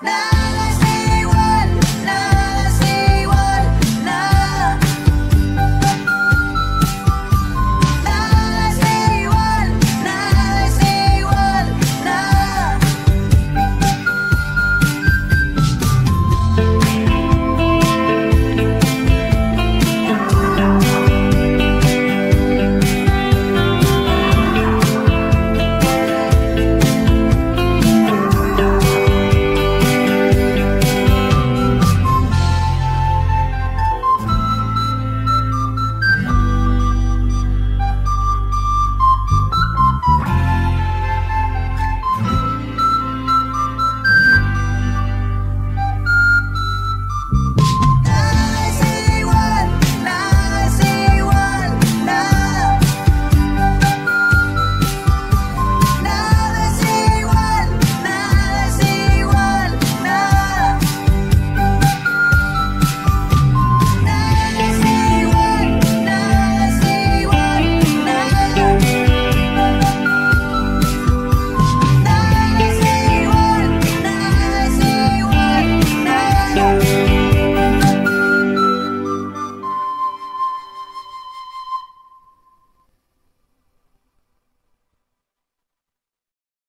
now.